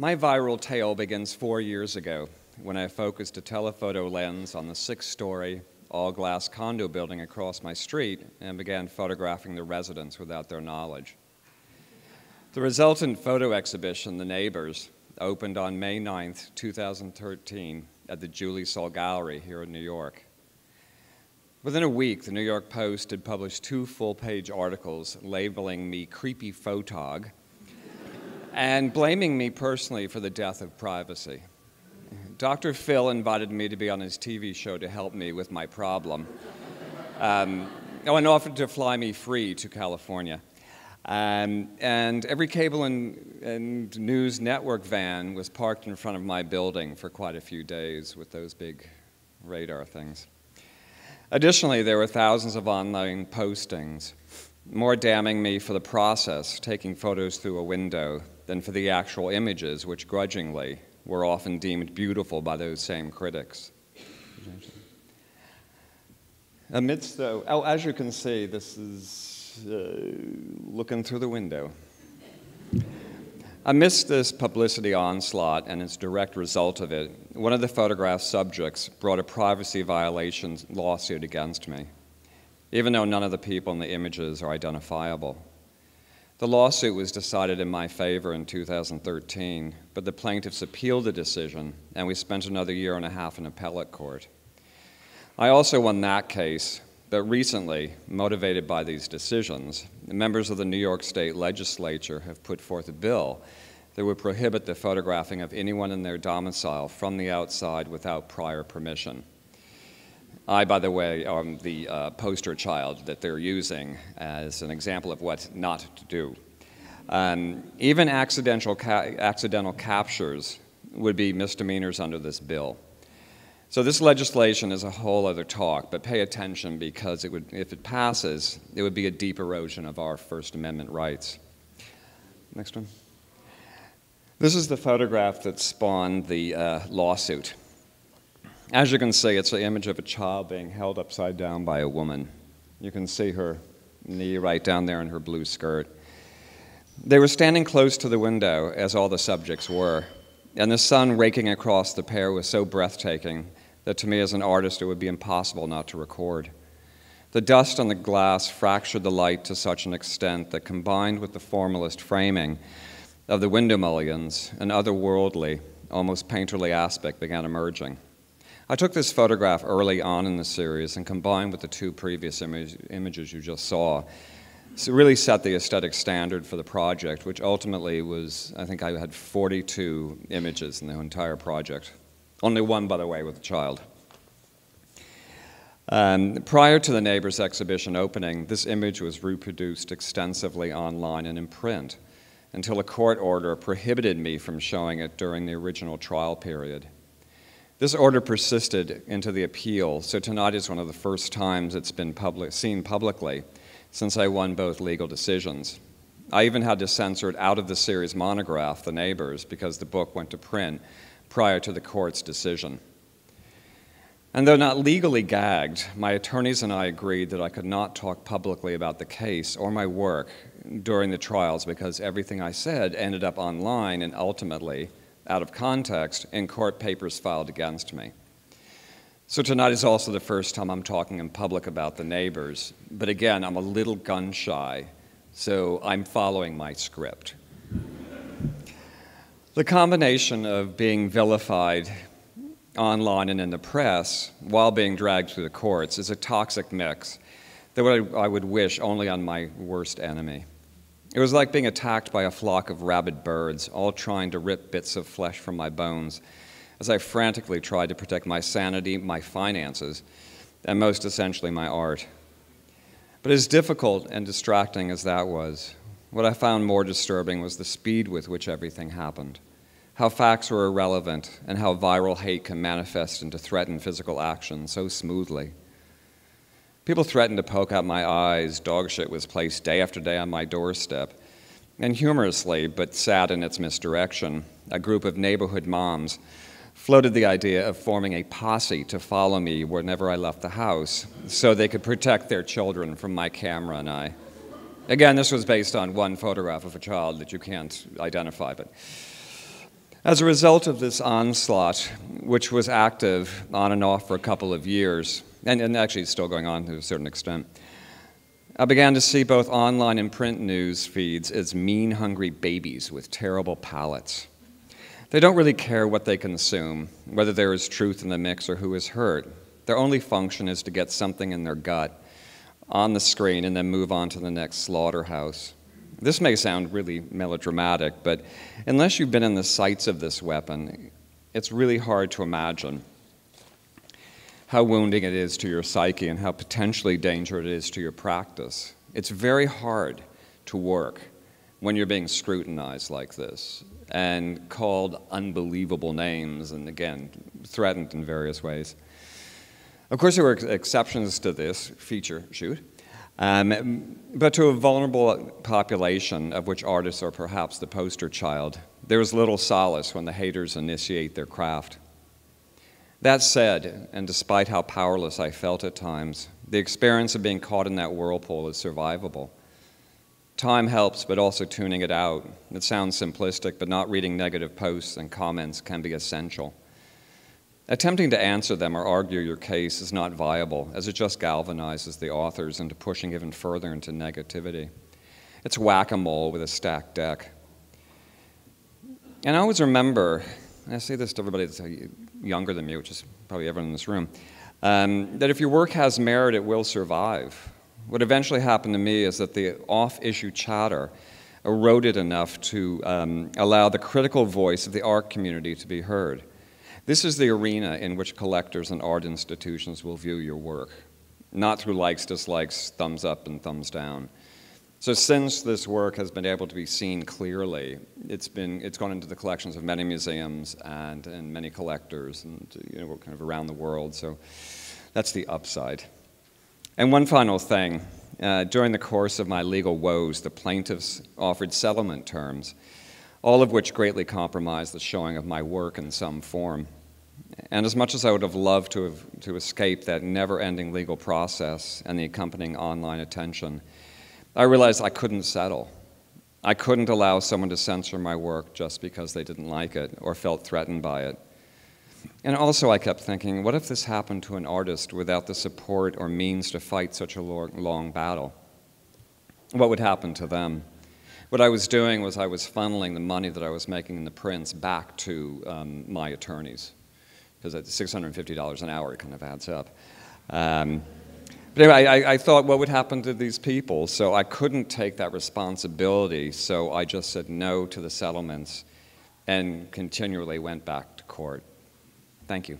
My viral tale begins four years ago when I focused a telephoto lens on the six story, all glass condo building across my street and began photographing the residents without their knowledge. The resultant photo exhibition, The Neighbors, opened on May 9, 2013, at the Julie Saul Gallery here in New York. Within a week, the New York Post had published two full page articles labeling me creepy photog and blaming me personally for the death of privacy. Dr. Phil invited me to be on his TV show to help me with my problem. Um, oh, and offered to fly me free to California. Um, and every cable and, and, news network van was parked in front of my building for quite a few days with those big radar things. Additionally, there were thousands of online postings, more damning me for the process, taking photos through a window, than for the actual images, which grudgingly were often deemed beautiful by those same critics. Amidst the, oh, as you can see, this is uh, looking through the window. Amidst this publicity onslaught and its direct result of it, one of the photograph subjects brought a privacy violation lawsuit against me, even though none of the people in the images are identifiable. The lawsuit was decided in my favor in 2013, but the plaintiffs appealed the decision, and we spent another year and a half in appellate court. I also won that case, but recently, motivated by these decisions, members of the New York State legislature have put forth a bill that would prohibit the photographing of anyone in their domicile from the outside without prior permission. I, by the way, am the uh, poster child that they're using as an example of what not to do. Um, even accidental, ca accidental captures would be misdemeanors under this bill. So this legislation is a whole other talk, but pay attention because it would, if it passes, it would be a deep erosion of our First Amendment rights. Next one. This is the photograph that spawned the uh, lawsuit. As you can see, it's the image of a child being held upside down by a woman. You can see her knee right down there in her blue skirt. They were standing close to the window, as all the subjects were, and the sun raking across the pair was so breathtaking that to me as an artist it would be impossible not to record. The dust on the glass fractured the light to such an extent that combined with the formalist framing of the window mullions, an otherworldly, almost painterly aspect began emerging. I took this photograph early on in the series and combined with the two previous image, images you just saw. So really set the aesthetic standard for the project, which ultimately was, I think I had 42 images in the entire project. Only one, by the way, with a child. Um, prior to the Neighbors exhibition opening, this image was reproduced extensively online and in print until a court order prohibited me from showing it during the original trial period. This order persisted into the appeal, so tonight is one of the first times it's been public, seen publicly since I won both legal decisions. I even had to censor it out of the series monograph, The Neighbors, because the book went to print prior to the court's decision. And though not legally gagged, my attorneys and I agreed that I could not talk publicly about the case or my work during the trials because everything I said ended up online and ultimately out of context in court papers filed against me. So tonight is also the first time I'm talking in public about the neighbors, but again, I'm a little gun shy, so I'm following my script. The combination of being vilified online and in the press while being dragged through the courts is a toxic mix that I would wish only on my worst enemy. It was like being attacked by a flock of rabid birds, all trying to rip bits of flesh from my bones, as I frantically tried to protect my sanity, my finances, and most essentially my art. But as difficult and distracting as that was, what I found more disturbing was the speed with which everything happened. How facts were irrelevant, and how viral hate can manifest into threatened physical action so smoothly. People threatened to poke out my eyes. Dog shit was placed day after day on my doorstep. And humorously, but sad in its misdirection, a group of neighborhood moms floated the idea of forming a posse to follow me whenever I left the house so they could protect their children from my camera and I. Again, this was based on one photograph of a child that you can't identify, but As a result of this onslaught, which was active on and off for a couple of years, and, and actually it's still going on to a certain extent, I began to see both online and print news feeds as mean, hungry babies with terrible palates. They don't really care what they consume, whether there is truth in the mix or who is hurt. Their only function is to get something in their gut on the screen and then move on to the next slaughterhouse. This may sound really melodramatic, but unless you've been in the sights of this weapon, it's really hard to imagine how wounding it is to your psyche and how potentially dangerous it is to your practice. It's very hard to work when you're being scrutinized like this and called unbelievable names and, again, threatened in various ways. Of course, there were exceptions to this Feature Shoot. Um, but to a vulnerable population, of which artists are perhaps the poster child, there is little solace when the haters initiate their craft. That said, and despite how powerless I felt at times, the experience of being caught in that whirlpool is survivable. Time helps, but also tuning it out. It sounds simplistic, but not reading negative posts and comments can be essential. Attempting to answer them or argue your case is not viable, as it just galvanizes the authors into pushing even further into negativity. It's whack a mole with a stacked deck. And I always remember, and I say this to everybody younger than me, which is probably everyone in this room, um, that if your work has merit, it will survive. What eventually happened to me is that the off issue chatter eroded enough to um, allow the critical voice of the art community to be heard. This is the arena in which collectors and art institutions will view your work, not through likes, dislikes, thumbs up, and thumbs down. So since this work has been able to be seen clearly, it's, been, it's gone into the collections of many museums and, and many collectors and you know, kind of around the world. So that's the upside. And one final thing. Uh, during the course of my legal woes, the plaintiffs offered settlement terms, all of which greatly compromised the showing of my work in some form. And as much as I would have loved to, have, to escape that never ending legal process and the accompanying online attention, I realized I couldn't settle. I couldn't allow someone to censor my work just because they didn't like it or felt threatened by it. And also, I kept thinking, what if this happened to an artist without the support or means to fight such a long battle? What would happen to them? What I was doing was I was funneling the money that I was making in the prints back to um, my attorneys because at $650 an hour, it kind of adds up. Um, but anyway, I, I, thought, what would happen to these people? So I couldn't take that responsibility, so I just said no to the settlements and continually went back to court. Thank you.